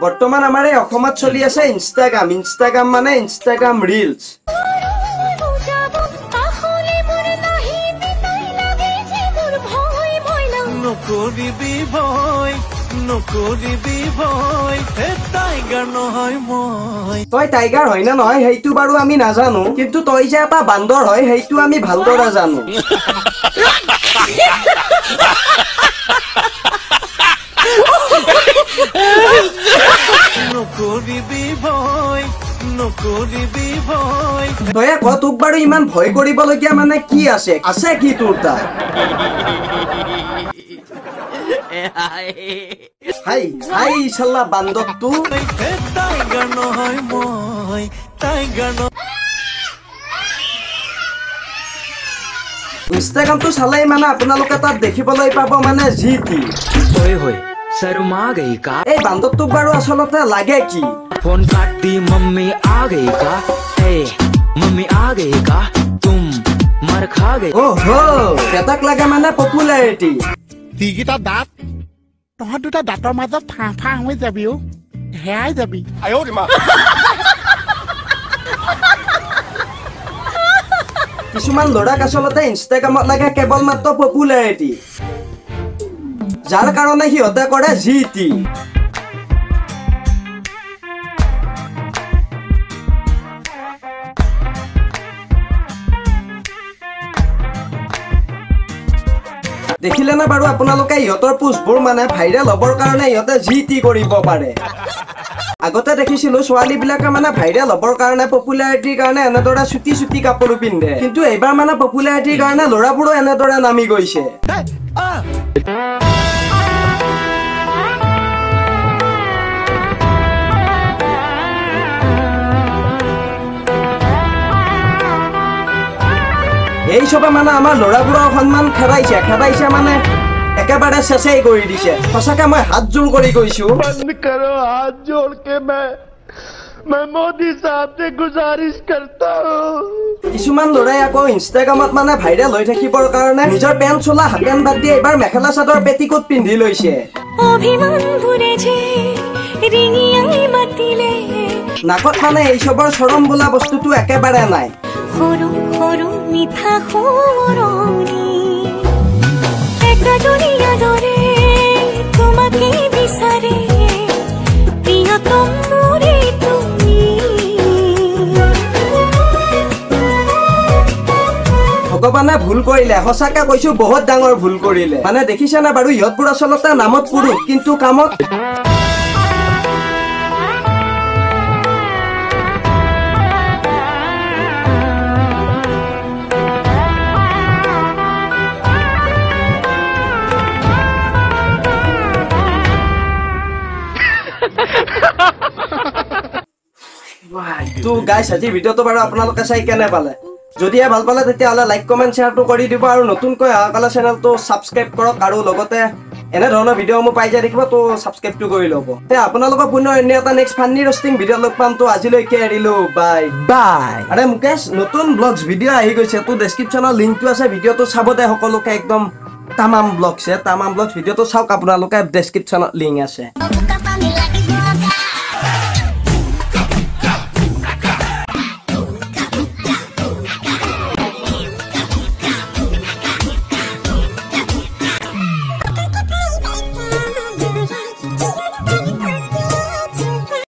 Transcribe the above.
বৰ্তমান আমাৰ এই অসমত চলি আছে ইনষ্টাগ্ৰাম ইনষ্টাগ্ৰাম মানে ইনষ্টাগ্ৰাম ৰিলছ নকৰিবি ভয় নকৰিবি ভয় টাইগাৰ নহয় মই। তই টাইগাৰ হয় নে নহয় সেইটো বাৰু আমি নাজানো। কিন্তু তই যে এটা বান্দৰ হয় সেইটো আমি ভালদৰে জানো। নকৰিবি ভয় নকৰিবি ভয়। তই ক তোক বাৰু ইমান ভয় কৰিবলগীয়া মানে কি আছে? আছে কি তোৰ তাত হাই হাই ইছাল্লা বান্দত তো তাই মই তাই গান ইনষ্টাগ্ৰামটো চালেই মানে আপোনালোকে তাত দেখিবলৈ পাব মানে যি টি। হয় হয়। शर्मा गई का এই বান্দৰটোক বাৰু আচলতে লাগে কি फोन काट दी मम्मी आ गई का हे मम्मी आ गई का तुम मर खा गई অহ দেউতাক লাগে মানে পপুলাৰিটি যিকেইটা দাঁত তহঁত দুটা দাঁতৰ মাজত ফাঁ ফাঁ হৈ যাবি অ' হেৰাই যাবি কিছুমান ল'ৰাক আচলতে ইনষ্টাগ্ৰামত লাগে কেৱল মাত্ৰ পপুলাৰিটি যাৰ কাৰণে সিহঁতে কৰে জি টি। দেখিলে নে বাৰু আপোনালোকে ইহঁতৰ পোষ্টবোৰ মানে ভাইৰেল হ'বৰ কাৰণে ইহঁতে যি টি কৰিব পাৰে। আগতে দেখিছিলো ছোৱালী বিলাকে মানে ভাইৰেল হ'বৰ কাৰণে পপুলাৰিটিৰ কাৰণে এনেদৰে চুটি চুটি কাপোৰ পিন্ধে। কিন্তু এইবাৰ মানে পপুলাৰিটিৰ কাৰণে ল'ৰাবোৰো এনেদৰে নামি গৈছে। এই চবে মানে আমাৰ ল'ৰাবোৰৰ সন্মান খেদাইছে খেদাইছে মানে একেবাৰে চেচাই কৰি দিছে সঁচাকে মই হাত জোৰ কৰি কৈছো बंद करो हाथ जोड़ के मैं मैं मोदी साहब से गुजारिश करता हूँ কিছুমান ল'ৰাই আকৌ ইনষ্টাগ্ৰামত মানে ভাইৰেল হৈ থাকিবৰ কাৰণে নিজৰ পেণ্ট চোলা হাতেন বাদ দি এইবাৰ মেখেলা চাদৰ পেটিকোট পিন্ধি লৈছে অভিমান ভুলে যে ৰিঙিয়াই মাতিলে নাকত মানে এই চবৰ চৰম বোলা বস্তুটো একেবাৰে নাই সৰু মিঠা দৰে তোমাকে ভগৱানে ভুল কৰিলে, সঁচাকে কৈছো বহুত ডাঙৰ ভুল কৰিলে। মানে দেখিছানে বাৰু ইহঁতবোৰ আচলতে নামত পুৰুষ, কিন্তু কামত তো গাইছ আজি ভিডিঅ'টো বাৰু আপোনালোকে চাই কেনে পালে? যদিহে ভাল পালে তেতিয়াহ'লে লাইক কমেণ্ট শ্বেয়াৰটো কৰি দিব আৰু নতুনকৈ অহাকালে চেনেলটো ছাবস্ক্ৰাইব কৰক আৰু লগতে এনেধৰণৰ ভিডিঅ'সমূহ পাই যায় দেখিব তো ছাবস্ক্ৰাইবটো কৰি ল'ব। তে আপোনালোকক পুনৰ অন্য এটা নেক্সট ফান্নি ৰষ্টিং ভিডিঅ' লগ পাম তো আজিলৈকে এৰিলো বাই बाय আৰে মুকেশ নতুন ব্লগছ ভিডিঅ' আহি গৈছে তো ডেছক্ৰিপশ্যনৰ লিংকটো আছে ভিডিঅ'টো চাব দে সকলোকে একদম তামাম ব্লগছে তামাম ব্লগছ ভিডিঅ'টো চাওক আপোনালোকে ডেছক্ৰিপশ্যনত লিংক আছে।